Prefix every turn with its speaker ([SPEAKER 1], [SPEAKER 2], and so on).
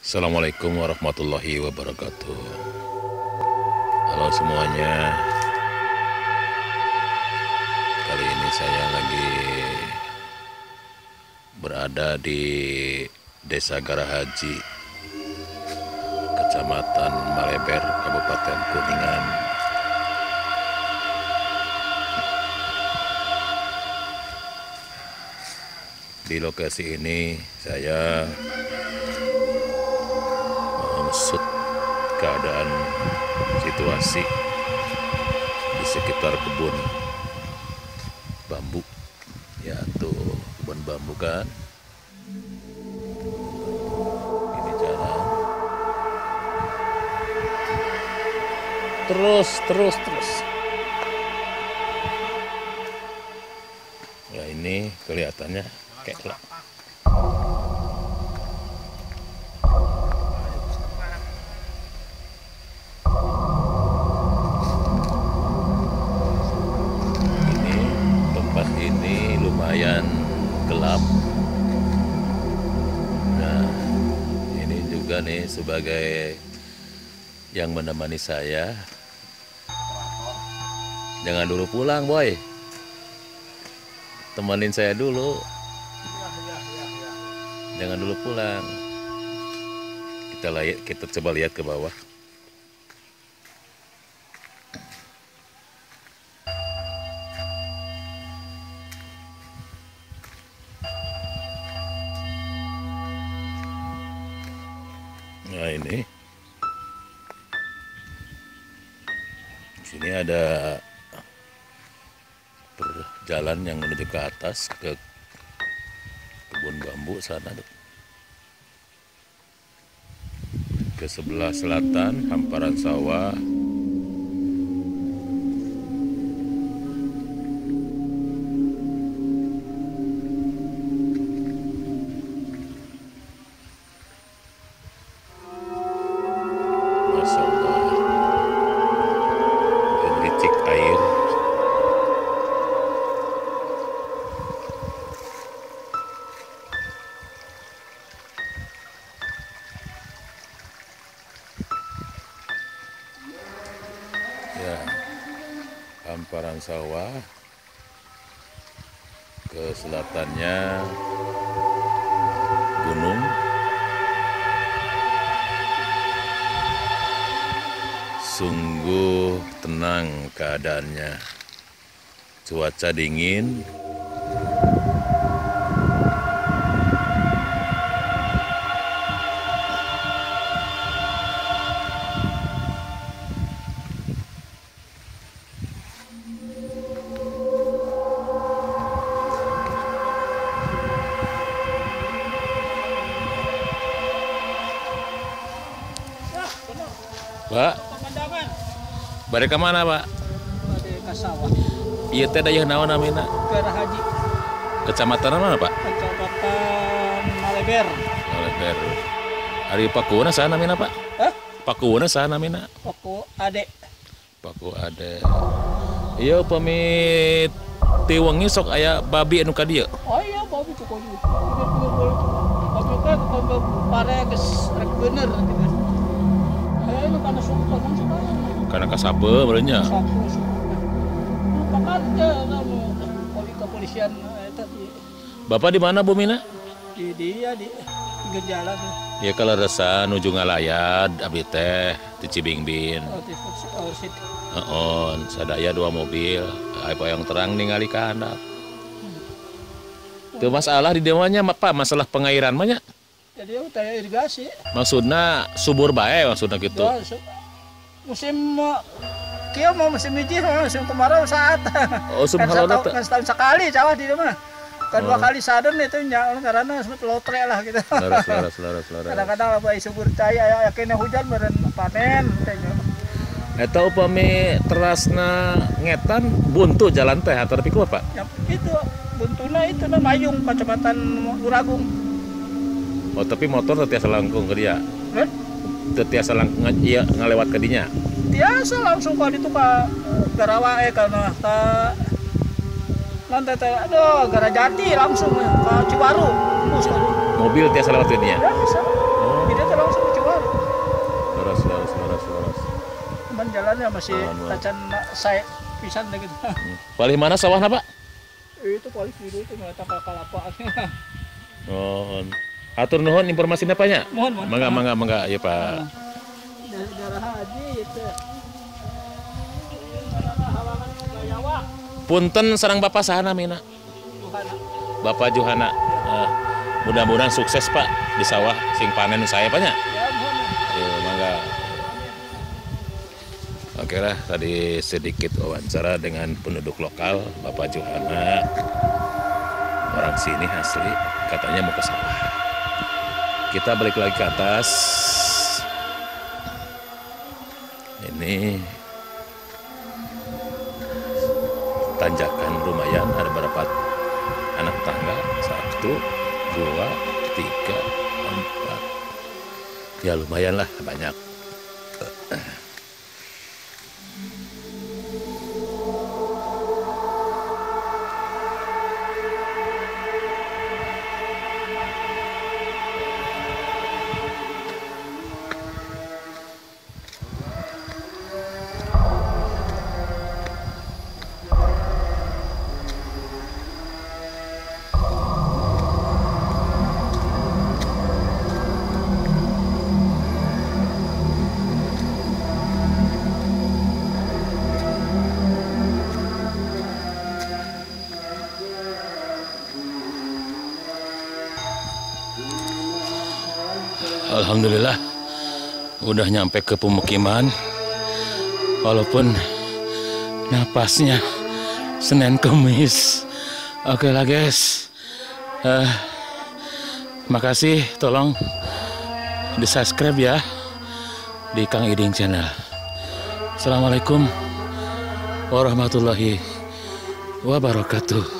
[SPEAKER 1] Assalamualaikum warahmatullahi wabarakatuh. Halo semuanya. Kali ini saya lagi berada di Desa Garahaji, Kecamatan Maleber, Kabupaten Kuningan. Di lokasi ini saya mengusut keadaan situasi di sekitar kebun bambu ya tuh kebun bambu kan ini jalan. Terus terus terus. Ya ini kelihatannya kayak lumayan gelap. Nah ini juga nih sebagai yang menemani saya. Jangan dulu pulang boy. Temenin saya dulu. Jangan dulu pulang. Kita lihat kita coba lihat ke bawah sini ada perjalan yang menuju ke atas ke kebun bambu sana ke sebelah selatan hamparan sawah. Masya Allah hamparan sawah. Ke selatannya gunung. Sungguh tenang keadaannya. Cuaca dingin Pak. Balik ke mana Pak?
[SPEAKER 2] Di Kasawah,
[SPEAKER 1] iya teh dayah naon namina?
[SPEAKER 2] Daerah Haji,
[SPEAKER 1] kecamatan mana Pak?
[SPEAKER 2] Kecamatan Maleber.
[SPEAKER 1] Maleber. Ari Pakuwuna sana namina Pak?
[SPEAKER 2] Hah?
[SPEAKER 1] Pakuwuna sana namina?
[SPEAKER 2] Poko Ade.
[SPEAKER 1] Paku ada iya pamit. Tiwengi sok aya babi anu ka dieu
[SPEAKER 2] Oh iya, babi kok. Babi babi pare geus rek bener gitu karena
[SPEAKER 1] kasabe berenya Bapak di mana Bu Mina?
[SPEAKER 2] Di dia di pinggir jalan.
[SPEAKER 1] Ya kalau resa nuju ngalayad abi teh di Cibingbin
[SPEAKER 2] Oh, oh,
[SPEAKER 1] sadaya dua mobil. Apa yang terang ningali ke handap Itu masalah di demanya apa masalah pengairan mah nya?
[SPEAKER 2] Jadi ya utara irigasi.
[SPEAKER 1] Maksudna subur bae maksudnya gitu.
[SPEAKER 2] Ya, musim uh, kia mau musim hiji musim kemarau saat
[SPEAKER 1] Oh, musim
[SPEAKER 2] kan setahun, kan sekali cawah di rumah kedua
[SPEAKER 1] Oh.
[SPEAKER 2] kali sadon itu nya karena sebut lotre lah gitu
[SPEAKER 1] Laras laras laras laras.
[SPEAKER 2] kadang-kadang apa isu cahaya yakinnya hujan beren panen
[SPEAKER 1] Eta upami terasna ngetan buntu jalan teh atau tapi apa?
[SPEAKER 2] ya itu buntuna itu nah mayung kecamatan Uragung
[SPEAKER 1] Oh tapi motor teu tiasa langkung ke dia.
[SPEAKER 2] kan
[SPEAKER 1] Teu tiasa langkung iya ngalewat ke dinya.
[SPEAKER 2] biasa langsung kalau itu ke Garawa eh karena ke lantai teh aduh gara jati langsung ke Ciwaru Terus, aduh.
[SPEAKER 1] Mobil tiasa lewat ke dinya.
[SPEAKER 2] ya bisa
[SPEAKER 1] Oh.
[SPEAKER 2] Jadi itu langsung
[SPEAKER 1] boros boros.
[SPEAKER 2] Cuman jalannya masih tacan saya pisan deh gitu.
[SPEAKER 1] Paling mana sawahna Pak?
[SPEAKER 2] itu paling biru itu nggak tahu kalapa.
[SPEAKER 1] Oh, atur nuhun informasinya Pak nya.
[SPEAKER 2] Mohon mohon.
[SPEAKER 1] Mangga mangga mangga ya Pak.
[SPEAKER 2] Dari daerah haji itu.
[SPEAKER 1] Punten sarang Bapak saha namina?
[SPEAKER 2] Tuhan.
[SPEAKER 1] Bapak Johana. Eh, mudah-mudahan sukses Pak di sawah sing panen saya Pak nya.
[SPEAKER 2] Ya.
[SPEAKER 1] Ayo mangga. Oke lah, tadi sedikit wawancara dengan penduduk lokal, Bapak Johana. Orang sini asli, katanya mau ke sawah. Kita balik lagi ke atas. Ini tanjakan lumayan, ada berapa anak tangga? Satu, dua, tiga, empat. Ya lumayan lah, banyak. Alhamdulillah udah nyampe ke pemukiman. Walaupun napasnya Senin Kemis. Oke lah guys. Eh, makasih tolong di subscribe ya di Kang Iding channel. Assalamualaikum warahmatullahi wabarakatuh